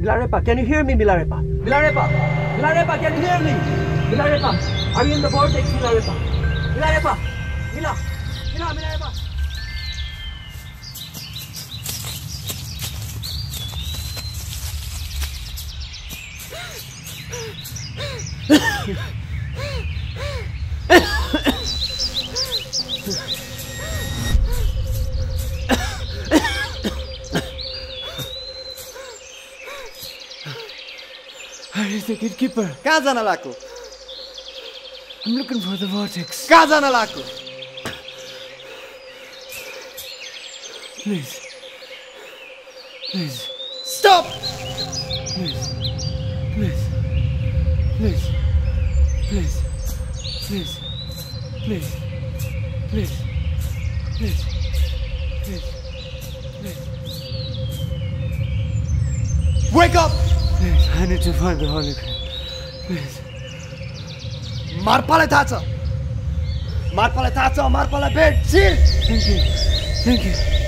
Milarepa, can you hear me, Milarepa? Milarepa! Milarepa, can you hear me? Milarepa, are you in the vortex, Milarepa? Milarepa! Mila! Mila, Milarepa! Where is the gatekeeper? कहाँ जान लाएको I'm looking for the vortex. कहाँ जान लाएको Please. Please. स्टप Please. Please. Please. Please. Please. Please. Please. Please. Please. Please. Wake up Please. I need to find the Holy Grail. Please. मार्पालाई थाहा छ मार्पालाई थाहा छ मार्पालाई भेट Thank you. Thank you.